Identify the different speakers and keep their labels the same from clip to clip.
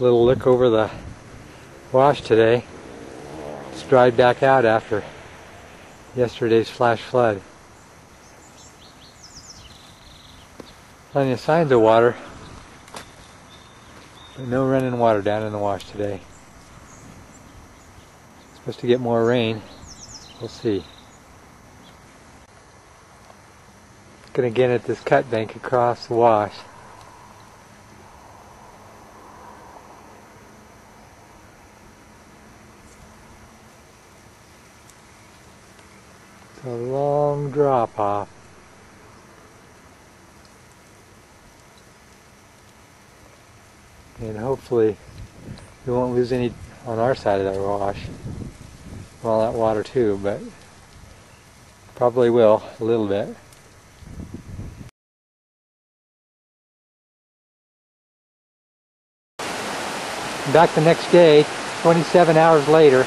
Speaker 1: little look over the wash today. It's dried back out after yesterday's flash flood. Plenty of signs of water, but no running water down in the wash today. Supposed to get more rain. We'll see. Looking again at this cut bank across the wash. A long drop off. And hopefully we won't lose any on our side of that wash. All that water too, but probably will a little bit. Back the next day, 27 hours later,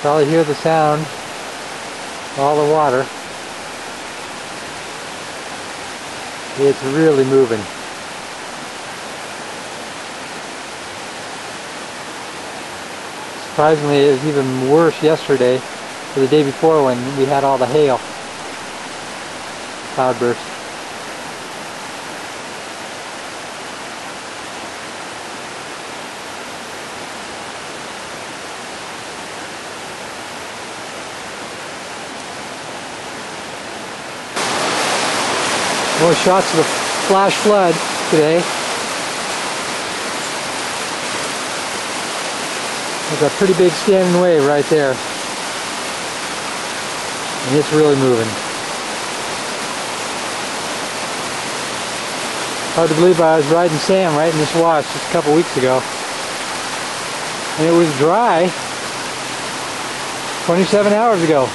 Speaker 1: probably hear the sound, all the water. It's really moving. Surprisingly, it was even worse yesterday or the day before when we had all the hail. Cloudburst. More shots of the flash flood today. There's a pretty big standing wave right there. And it's really moving. Hard to believe I was riding Sam right in this wash just a couple weeks ago. And it was dry 27 hours ago.